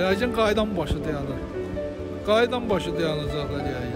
Yəqin qaydan başı dayanır. Qaydan başı dayanacaqlar yəqin.